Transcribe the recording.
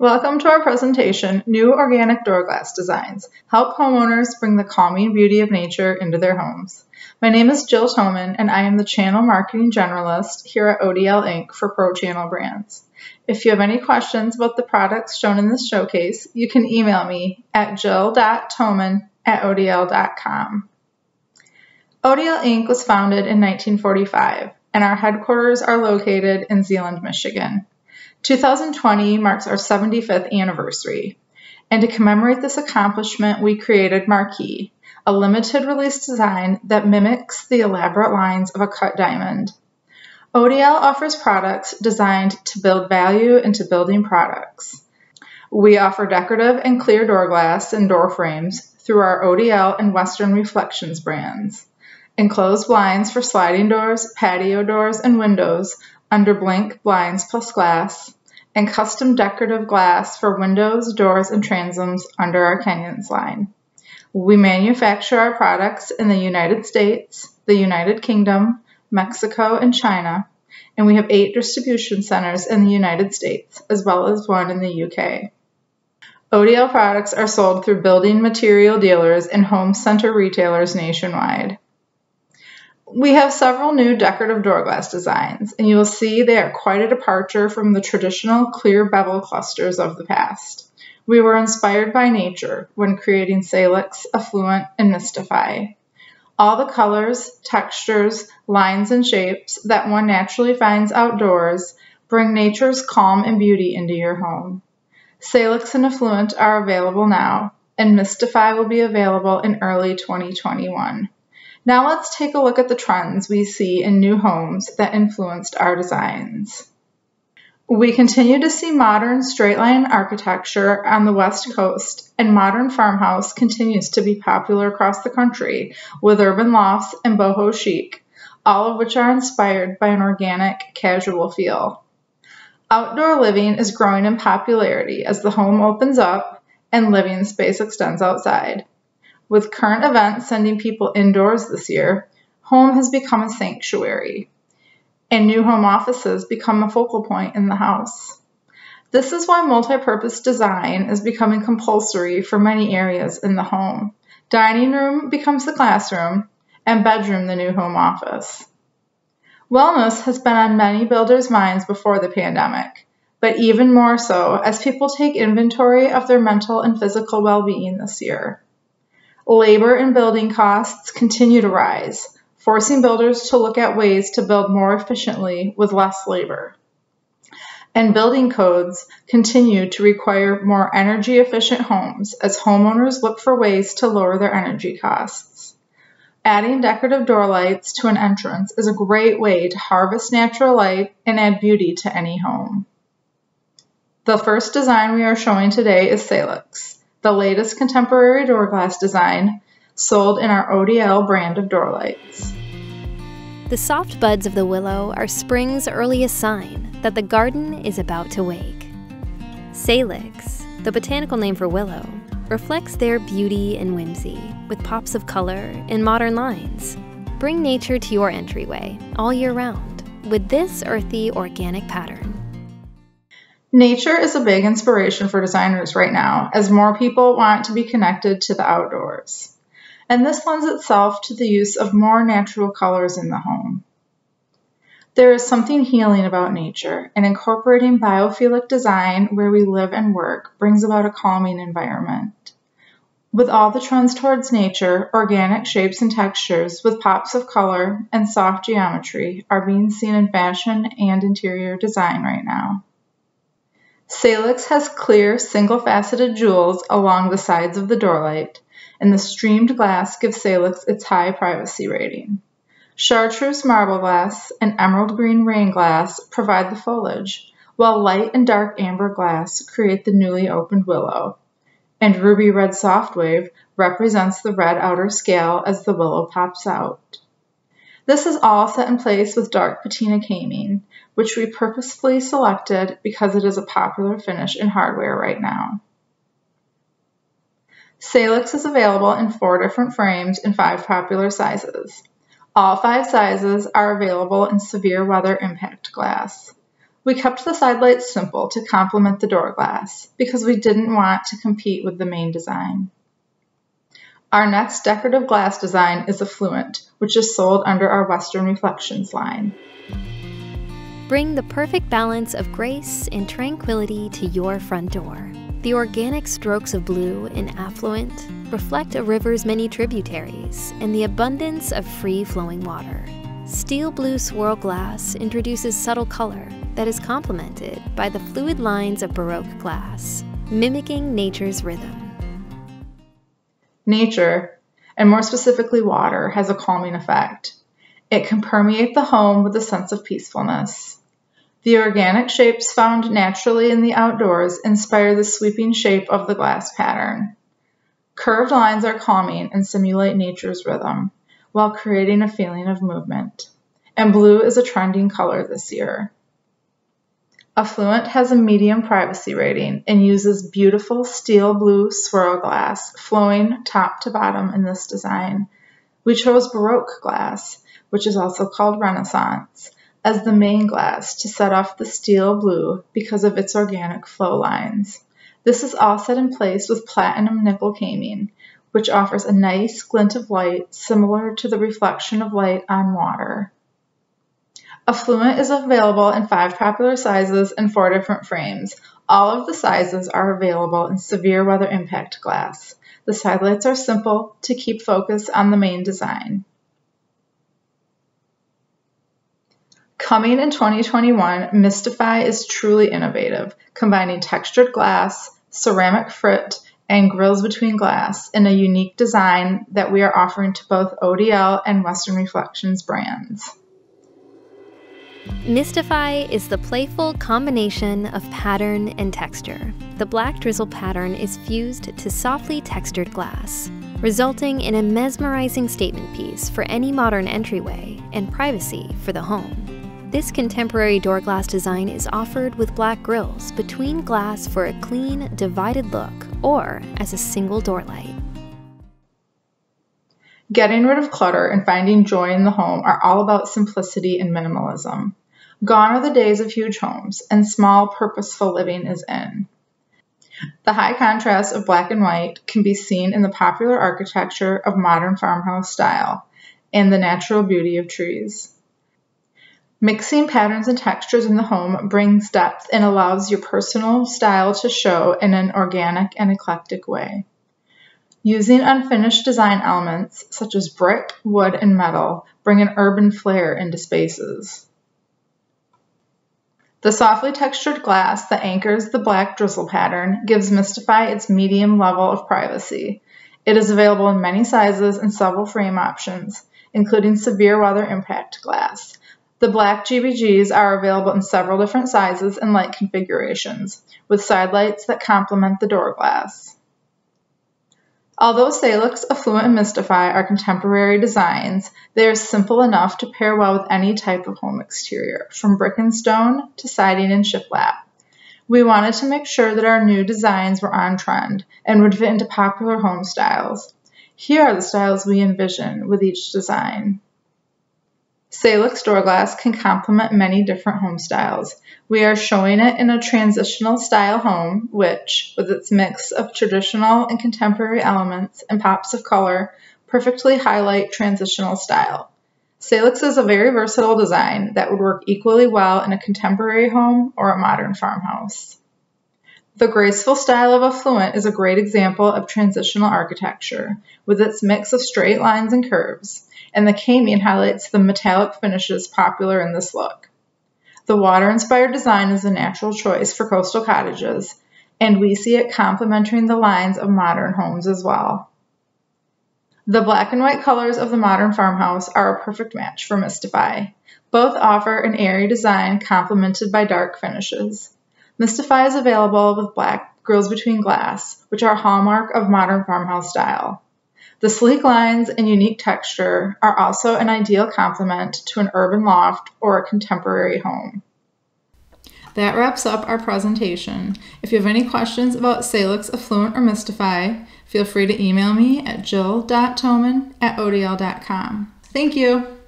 Welcome to our presentation, New Organic Door Glass Designs. Help homeowners bring the calming beauty of nature into their homes. My name is Jill Toman and I am the Channel Marketing Generalist here at ODL Inc. for Pro Channel Brands. If you have any questions about the products shown in this showcase, you can email me at jill.toman at odl.com. ODL Inc. was founded in 1945 and our headquarters are located in Zeeland, Michigan. 2020 marks our 75th anniversary, and to commemorate this accomplishment, we created Marquee, a limited release design that mimics the elaborate lines of a cut diamond. ODL offers products designed to build value into building products. We offer decorative and clear door glass and door frames through our ODL and Western Reflections brands. Enclosed blinds for sliding doors, patio doors, and windows under blank Blinds Plus Glass, and custom decorative glass for windows, doors, and transoms under our Kenyons line. We manufacture our products in the United States, the United Kingdom, Mexico, and China, and we have eight distribution centers in the United States, as well as one in the UK. ODL products are sold through building material dealers and home center retailers nationwide. We have several new decorative door glass designs, and you will see they are quite a departure from the traditional clear bevel clusters of the past. We were inspired by nature when creating Salix, Affluent, and Mystify. All the colors, textures, lines, and shapes that one naturally finds outdoors bring nature's calm and beauty into your home. Salix and Affluent are available now, and Mystify will be available in early 2021. Now let's take a look at the trends we see in new homes that influenced our designs. We continue to see modern straight line architecture on the West Coast, and modern farmhouse continues to be popular across the country with urban lofts and boho chic, all of which are inspired by an organic, casual feel. Outdoor living is growing in popularity as the home opens up and living space extends outside. With current events sending people indoors this year, home has become a sanctuary, and new home offices become a focal point in the house. This is why multi-purpose design is becoming compulsory for many areas in the home. Dining room becomes the classroom, and bedroom the new home office. Wellness has been on many builders' minds before the pandemic, but even more so as people take inventory of their mental and physical well-being this year. Labor and building costs continue to rise, forcing builders to look at ways to build more efficiently with less labor. And building codes continue to require more energy efficient homes as homeowners look for ways to lower their energy costs. Adding decorative door lights to an entrance is a great way to harvest natural light and add beauty to any home. The first design we are showing today is Salix the latest contemporary door glass design, sold in our ODL brand of door lights. The soft buds of the willow are spring's earliest sign that the garden is about to wake. Salix, the botanical name for willow, reflects their beauty and whimsy with pops of color and modern lines. Bring nature to your entryway all year round with this earthy organic pattern. Nature is a big inspiration for designers right now as more people want to be connected to the outdoors. And this lends itself to the use of more natural colors in the home. There is something healing about nature, and incorporating biophilic design where we live and work brings about a calming environment. With all the trends towards nature, organic shapes and textures with pops of color and soft geometry are being seen in fashion and interior design right now. Salix has clear, single-faceted jewels along the sides of the doorlight, and the streamed glass gives Salix its high privacy rating. Chartreuse marble glass and emerald green rain glass provide the foliage, while light and dark amber glass create the newly opened willow. And ruby red softwave represents the red outer scale as the willow pops out. This is all set in place with dark patina caming, which we purposefully selected because it is a popular finish in hardware right now. Salix is available in four different frames in five popular sizes. All five sizes are available in severe weather impact glass. We kept the side lights simple to complement the door glass because we didn't want to compete with the main design. Our next decorative glass design is Affluent, which is sold under our Western Reflections line. Bring the perfect balance of grace and tranquility to your front door. The organic strokes of blue in Affluent reflect a river's many tributaries and the abundance of free flowing water. Steel blue swirl glass introduces subtle color that is complemented by the fluid lines of Baroque glass, mimicking nature's rhythm. Nature, and more specifically water, has a calming effect. It can permeate the home with a sense of peacefulness. The organic shapes found naturally in the outdoors inspire the sweeping shape of the glass pattern. Curved lines are calming and simulate nature's rhythm, while creating a feeling of movement. And blue is a trending color this year. Affluent has a medium privacy rating and uses beautiful steel blue swirl glass flowing top to bottom in this design. We chose Baroque glass, which is also called Renaissance, as the main glass to set off the steel blue because of its organic flow lines. This is all set in place with platinum nickel caming, which offers a nice glint of light similar to the reflection of light on water. Affluent is available in five popular sizes and four different frames. All of the sizes are available in severe weather impact glass. The side lights are simple to keep focus on the main design. Coming in 2021, Mystify is truly innovative, combining textured glass, ceramic frit, and grills between glass in a unique design that we are offering to both ODL and Western Reflections brands. Mystify is the playful combination of pattern and texture. The black drizzle pattern is fused to softly textured glass, resulting in a mesmerizing statement piece for any modern entryway and privacy for the home. This contemporary door glass design is offered with black grills between glass for a clean, divided look or as a single door light. Getting rid of clutter and finding joy in the home are all about simplicity and minimalism. Gone are the days of huge homes, and small, purposeful living is in. The high contrast of black and white can be seen in the popular architecture of modern farmhouse style and the natural beauty of trees. Mixing patterns and textures in the home brings depth and allows your personal style to show in an organic and eclectic way. Using unfinished design elements such as brick, wood, and metal bring an urban flair into spaces. The softly textured glass that anchors the black drizzle pattern gives Mystify its medium level of privacy. It is available in many sizes and several frame options, including severe weather impact glass. The black GBGs are available in several different sizes and light configurations, with side lights that complement the door glass. Although Salix, Affluent, and Mystify are contemporary designs, they are simple enough to pair well with any type of home exterior, from brick and stone to siding and shiplap. We wanted to make sure that our new designs were on trend and would fit into popular home styles. Here are the styles we envision with each design. Salix door glass can complement many different home styles. We are showing it in a transitional style home, which, with its mix of traditional and contemporary elements and pops of color, perfectly highlight transitional style. Salix is a very versatile design that would work equally well in a contemporary home or a modern farmhouse. The graceful style of Affluent is a great example of transitional architecture, with its mix of straight lines and curves and the caming highlights the metallic finishes popular in this look. The water-inspired design is a natural choice for coastal cottages, and we see it complementing the lines of modern homes as well. The black and white colors of the modern farmhouse are a perfect match for Mystify. Both offer an airy design complemented by dark finishes. Mystify is available with black grills between glass, which are a hallmark of modern farmhouse style. The sleek lines and unique texture are also an ideal complement to an urban loft or a contemporary home. That wraps up our presentation. If you have any questions about Salix, Affluent, or Mystify, feel free to email me at jill.toman at odl.com. Thank you.